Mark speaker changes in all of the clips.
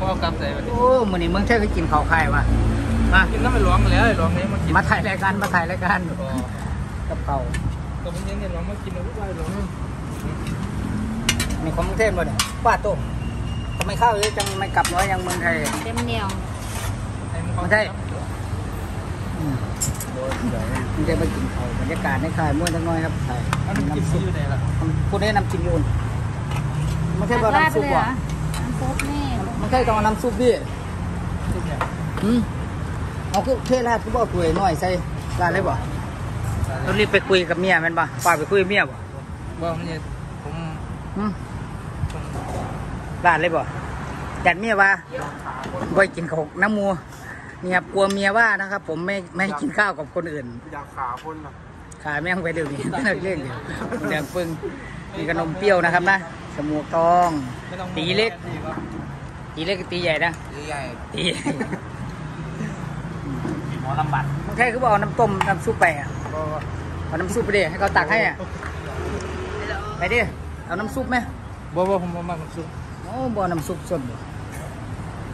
Speaker 1: พ่อกลับใส่ไป
Speaker 2: โอ้มื้อนี้เมืองไทยก็กินข้าวไข่มามา
Speaker 1: กินน้ำมันร้องแล้วร้องนี้มากิน
Speaker 2: มาถ่ายรายการมาถ่ายรายการ
Speaker 1: ก็
Speaker 2: กับข้าว
Speaker 1: ก็มันยังเนี่ยร้องมากินแล้วทุกวันร้อง
Speaker 2: นี่ของกรุงเทพบ่เนี่ยป้าโตทำไมข้าวเยอะจังไม่กลับน้อยยังเมืองไทย
Speaker 3: เต็มเหนียว
Speaker 2: ไม่ใช่อืมมันจะไปกินข้าวบรรยากาศในค่ายม่วนจังน้อยครับถ่าย
Speaker 1: อันนี้กิน
Speaker 2: น้ำซุป
Speaker 1: อยู่ไหนล่ะ
Speaker 2: พูดได้น้ำจิ้มอยูนไม่ใช่ว่า
Speaker 3: ราด
Speaker 2: น้ำซุป
Speaker 3: เลยเหร
Speaker 2: ว่ะ
Speaker 3: อน้ำซุปนี่
Speaker 2: ไม่ใช่ต้องเอาน้ำซุปพี่
Speaker 1: ซุปเนี่ย
Speaker 2: อืมเอาคือเทราดคือบ่ถ้วยน้อยใส่ราดเลยบ่ต้องรีบไปคุยกับเมียแมันบ่ป้าไปคุยกับเมียบ่
Speaker 1: ว่ามันเนี่ยผม
Speaker 2: อืม
Speaker 1: ผม
Speaker 2: ราดเลยบ่จัดเมียว่าบ่ให้กินข้าวน้ำหมูเนี่ยครับกลัวเมียว่านะครับ ผมไม่ไม่ให้กินข้าวกับคนอื่น
Speaker 1: อยากขาคนอะ
Speaker 2: ขายแม่งไปเดี๋ยวนี้ เรื่องเดียวเรื่องปึ้งมีขนมเปรี้ยวนะครับนะสมูกทอง
Speaker 1: ไม่ต้อง
Speaker 2: ตีเล็กตีเล็กกับตีใหญ่นะ
Speaker 1: ตีใหญ่
Speaker 2: ตีใหญ่
Speaker 1: หมอลำบัด
Speaker 2: มันแค่คือบอกเอาน้ำต้มน้ำซุปไปอะ
Speaker 1: ก็
Speaker 2: เอาน้ำซุปไปดิให้เขาตักให้อะไปดิเอาน้ำซุปไหม
Speaker 1: บ่บ่ผมมาซุป
Speaker 2: โอ้บ่น้ำซุปสดบ่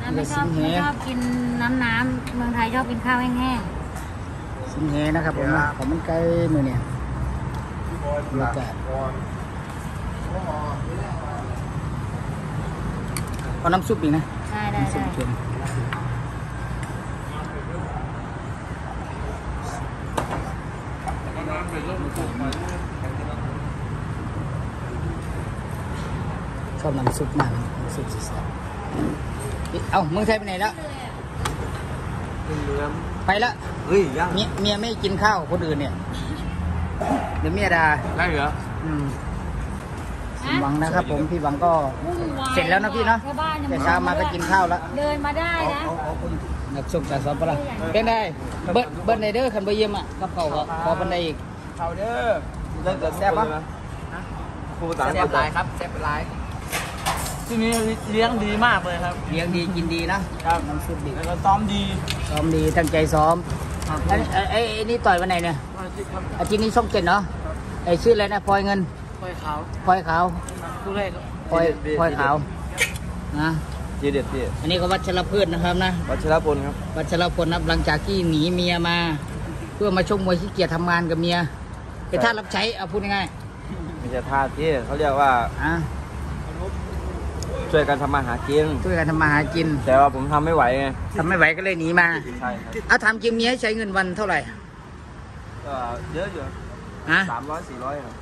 Speaker 3: น้ำไม่ชอบไม่ชอบกินน้ำน้ำเมืองไทยชอบกินข้าวแห้ง
Speaker 2: สิงเฮนะครับผมนะของมันไกลมือเนี่ยมีโอกาส เอาน้ำซุปอีกนะ
Speaker 3: ๆได้ได้
Speaker 2: น้ำซุป
Speaker 3: ได้
Speaker 2: เค็มชอบน้ำซุปมากน้ำซุปสุดๆเอ้าเมืองไทยไปไหนแล้ว
Speaker 1: เนื้อ
Speaker 2: ไปแล้ว
Speaker 1: เฮ้ยย่าง
Speaker 2: เมียเมียไม่กินข้าวกับคนอื่นเนี่ยเดี๋ยวเมียด่า
Speaker 1: ได้เหรอ
Speaker 2: อืม หวังนะครับผมพี่หวังก็
Speaker 3: วุ่นวาย
Speaker 2: เสร็จแล้วนะพี่เนาะ
Speaker 3: ชาวบ้านยัง
Speaker 2: แต่เช้ามาก็กินข้าวแล้ว
Speaker 3: เดินมาได้นะ
Speaker 2: นักสุกแต่สอบปะล่ะเป็นได้เบิร์ดเบิร์ดในเด้อคันเบอร์เยี่ยมอะกับเขาก็ขอบันไดอีก
Speaker 1: เขาเด้อเล่นแต่แซ่บปะครูภาษา
Speaker 2: แซ่บหลายครับแซ่บหลาย
Speaker 1: ที่นี่เลี้ยงดีมากเลยครับ
Speaker 2: เลี้ยงดีกินดีนะครับน้ำซุปดี
Speaker 1: แล้วก็ซ้อมดี
Speaker 2: ซ้อมดีตั้งใจซ้อมไอ้ไอ้ไอ้ไอ้นี่ต่อยวันไหนเนี่ยอาทิตย์นี้ช่องเจ็ดเนาะไอ้ชื่ออะไรนะพลอยเงิน
Speaker 1: คอยเขา
Speaker 2: พลอยขาว
Speaker 1: คู่แรก
Speaker 2: พลอยพลอยขาวนะ
Speaker 1: เจเด็ดพี่
Speaker 2: อันนี้ก็วัชรพืชนะครับนะ
Speaker 1: วัชรพลครับ
Speaker 2: วัชรพลนะครับหลังจากที่หนีเมียมา เพื่อมาชกมวยขี้เกียจทำงานกับเมียเป็นท่าสรับใช้เอาพูดง่าย
Speaker 4: ไม่ใช่ท่าที่เขาเรียกว่า
Speaker 2: ๆอะ
Speaker 4: ช่วยกันทำมาหากิน
Speaker 2: ช่วยกันทำมาหากิน
Speaker 4: แต่ว่าผมทำไม่ไหวไง
Speaker 2: ทำไม่ไหวก็เลยหนีมา
Speaker 4: ใช่ครับ
Speaker 2: เอาถามจริงเมียให้ใช้เงินวันเท่าไหร่
Speaker 4: ก็เยอะอยู่
Speaker 2: ฮะ
Speaker 4: สามร้อยสี่ร้อยครับ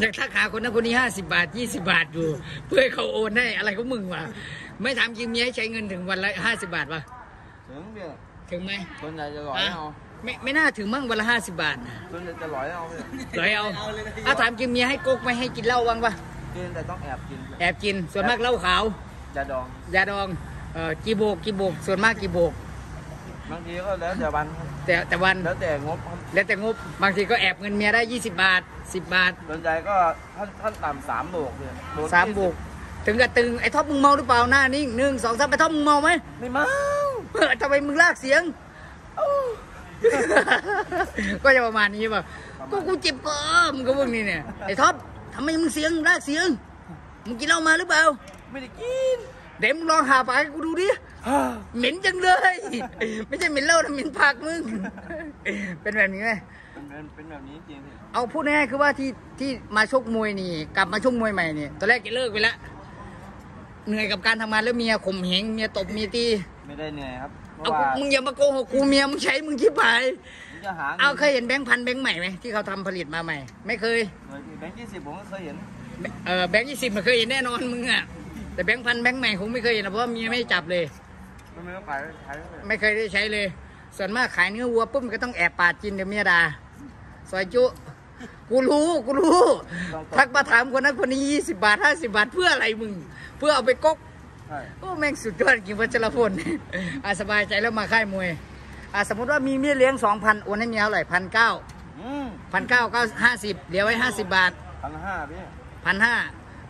Speaker 2: อยากทักหาคนนั้นคนนี้ห้าสิบาทยี่สิบาทอยู่ เพื่อให้เขาโอนให้อะไรก็มึงวะไม่ถามจริงเมียให้ใช้เงินถึงวันละห้าสิบาทปะ
Speaker 4: ถึงเนี่ย
Speaker 2: ถึงไหม
Speaker 4: ส่วนใหญ่จะร้อย
Speaker 2: ฮะ
Speaker 4: เอา
Speaker 2: ไม่ไม่น่าถึงมั่งวันละห้าสิบาทนะ
Speaker 4: ส่วนใหญ่จะร้อยเอาเนี่ย
Speaker 2: ร้อยเอาเอาถามจริงเมียให้โกกไหม่ให้กินเหล้าบ้างปะ
Speaker 4: กินแต่ต้องแอบกิน
Speaker 2: แอบกินส่วนมากเหล้าขาว
Speaker 4: ยาดอง
Speaker 2: ยาดองเอ่อกี่โบกกี่โบกส่วนมากกี่โบก
Speaker 4: บางทีก็แล้วแต่วันครับ
Speaker 2: แต่แต่วัน
Speaker 4: แล้วแต่งบครับ
Speaker 2: แล้วแต่งบบางทีก็แอบเงินเมียได้ 20 บาท 10 บาท
Speaker 4: ส่วนใหญ่ก็ท่านท่านต่ำสามโบกเนี่ยโดน
Speaker 2: สามโบกถึงกับตึงไอ้ท็อปมึงเมาหรือเปล่าหน้านิ่งหนึ่งสองสามไอ้ท็อปมึงเมาไหม
Speaker 4: ไม่เมา
Speaker 2: เออทำไมมึงลากเสียงก็จะประมาณนี้ป่ะก็กูเจ็บคอมึงก็พวกนี้เนี่ยไอ้ท็อปทำไมมึงเสียงลากเสียงมึงกินเหล้ามาหรือเปล่า
Speaker 4: ไม่ได้กิน
Speaker 2: เดี๋ยวมึงลองหาปากให้กูดูดิเหม็นจังเลย ไม่ใช่เหม็นเหล้านะเหม็นผักมึง เป็นแบบนี้ไหม
Speaker 4: เป็นเป็นเป็นแบบนี้จริงพี่
Speaker 2: เอาพูดง่ายๆคือว่าที่ที่มาชกมวยนี่ กลับมาชกมวยใหม่นี่ตอนแรกจะเลิกไปแล้วเหนื่อยกับการทำงานแล้วเมียข่มเหงเมียตบเมียตี
Speaker 4: ไม่ได้เหนื่อยครับเพ
Speaker 2: เอา
Speaker 4: ราะ
Speaker 2: กู
Speaker 4: ว่า
Speaker 2: มึงอย่ามาโกหกกูเมียมึงใช้มึงชิบหาย
Speaker 4: ผมจะหางิน
Speaker 2: เอาเคยเห็นแบงค์พันแบงค์ใหม่ไหมที่เขาทำผลิตมาใหม่ ไม่เคย
Speaker 4: เคยพี่แบงค์ยี่สิบผมก็เคยเห็น
Speaker 2: เออแบงค์ยี่สิบมันเคยเห็นแน่นอนมึงอะ แต่แบงค์พันแบงค์ใหม่คงไม่เคยเห็นนะเพราะเมียไม่จับเลย
Speaker 4: ไม่ไม่ต้องขายขายไม่
Speaker 2: ไม่เคยได้ใช้เลย ส่วนมากขายเนื้อวัวปุ๊บมันก็ต้องแอบปาดกินเดี๋ยวเมียด่าซอยจุ กูรู้กูรู้ทักมาถามคนนั้นคนนี้ยี่สิบาทห้าสิบาทเพื่ออะไรมึง เพื่อเอาไปก๊ก
Speaker 4: ใช่
Speaker 2: โอ้แม่งสุดยอดจริงวัชรพลอะสบายใจแล้วมาค่ายมวยอะสมมติว่ามีเมียเลี้ยงสองพันโอนให้เมียเท่าไหร่พันเก้า
Speaker 4: อืม
Speaker 2: พันเก้าเก็ห้าสิบเดี๋ยวไว้ห้าสิบบาท
Speaker 4: พันห้าพี่
Speaker 2: พันห้า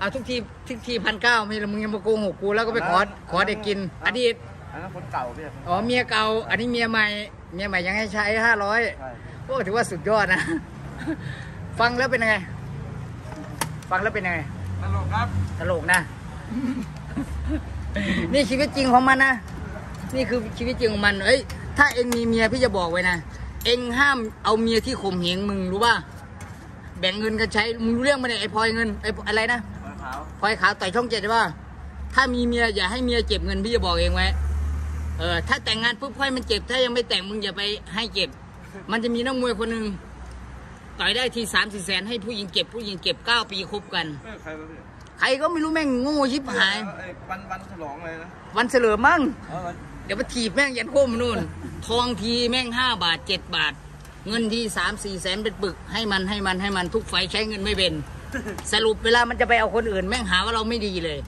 Speaker 2: อาทุกทีทุกทีพันเก้าไม่ละมึงยังมาโกหกกูแล้วก็ไปขอขอเด็กกิน อดีต
Speaker 4: อันนั้นคนเก่าพี่
Speaker 2: อ๋อเมียเก่า อันนี้เมียใหม่เมียใหม่ยังให้ใช้ห้าร้อย
Speaker 4: ใช่
Speaker 2: โอ้ถือว่าสุดยอดนะ ฟังแล้วเป็นยังไง ฟังแล้วเป็นยังไง
Speaker 1: ตลกครับ
Speaker 2: ตลกนะถนี่ชีวิตจริงของมันนะนี่คือชีวิตจริงของมันเอ้ยถ้าเองมีเมียพี่จะบอกไว้นะเองห้ามเอาเมียที่ข่มเหงมึงรู้ป่ะแบ่งเงินกันใช้มึงรู้เรื่องไหมเนี่ยไอ้พลอยเงินไอ้อะไรนะ
Speaker 1: ขาว
Speaker 2: พลอยขาวต่อยช่องเจ็ดใช่ป่ะถ้ามีเมียอย่าให้เมียเจ็บเงินพี่จะบอกเองไว้ เออ ถ้าแต่งงานปุ๊บค่อยมันเจ็บ ถ้ายังไม่แต่งมึงอย่าไปให้เจ็บ มันจะมีนักมวยคนหนึ่งต่อยได้ทีสามสี่แสนให้ผู้หญิงเก็บผู้หญิงเก็บเก้าปีคบกัน
Speaker 1: เอ้ยใครวะพี่
Speaker 2: ใครก็ไม่รู้แม่งโง่ชิบหาย
Speaker 1: ไอ้วันวันฉลองเลยนะ
Speaker 2: วันเฉลิมมั่ง
Speaker 1: เออวัน
Speaker 2: เดี๋ยวมาถีบแม่งยันโคมนู่น ทองทีแม่งห้าบาทเจ็ดบาท เงินทีสามสี่แสนเป็นปึก ให้มันให้มันให้มันทุกไฟใช้เงินไม่เป็น สรุปเวลามันจะไปเอาคนอื่น แม่งหาว่าเราไม่ดีเลย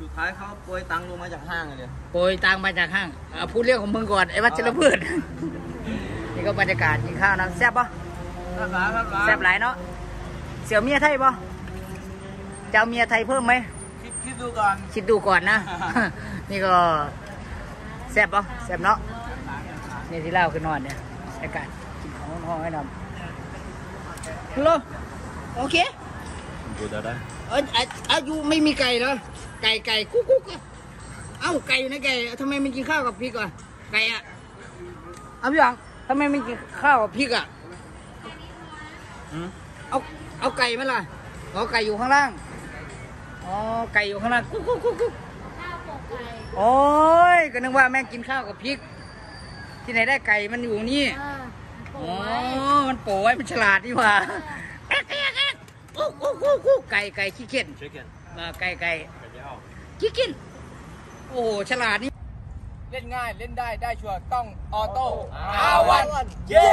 Speaker 1: สุดท้ายเขาโปรยตังค์ลงมาจากห้างเลยเนี่ย
Speaker 2: โปรยตังมาจากห้างเอาพูดเรื่องของมึงก่อนไอ้วัชรพืช นี่ก็บรรยากาศกินข้าวนะแซ่บปะ
Speaker 1: ครับร้านครับร้าน
Speaker 2: แซ่บหลายเนาะเสี่ยวเมียไทยปะจะเอาเมียไทยเพิ่มไหม
Speaker 1: คิดคิดดูก่อน
Speaker 2: คิดดูก่อนนะ นี่ก็แซ่บปะแซ่บเนาะนี่ที่เล่าคือนอนเนี่ยอากาศกินของห้องให้นำฮัลโหลโอเค
Speaker 4: ดูได้
Speaker 2: เอออะอายุไม่มีไก่เหรอไก่ไก่กุ๊กกุ๊กอะเอ้าไก่อยู่ในไก่ทำไมไม่กินข้าวกับพริกอะไก่อะเอาพี่หวังทำไมไม่กินข้าวกับพริกอะเอาเอาไก่ไหมล่ะเอาไก่อยู่ข้างล่างอ๋อไก่อยู่ข้างล่างกุ๊กกุ๊กกุ๊กกุ๊ก
Speaker 3: ข้าวปกไข่
Speaker 2: โอ้ยก็นึกว่าแม่งกินข้าวกับพริก ที่ไหนได้ไก่มันอยู่นี่
Speaker 3: เออโป
Speaker 2: อ๋อ
Speaker 3: ไว้
Speaker 2: มันโป๋ไว้มันฉลาดนี่หว่าแอ๊กแอ๊กแอ๊ก คู่คู่ไก่ไก่ขี้เกียจ
Speaker 4: เช็น
Speaker 2: อ่าไก่ไก่
Speaker 4: กันยา
Speaker 2: ขี้เกียจโอ้โหฉลาดนี่
Speaker 1: เล่นง่ายเล่นได้ได้ชัวร์ต้องออโต้
Speaker 4: อาวัน
Speaker 1: เย้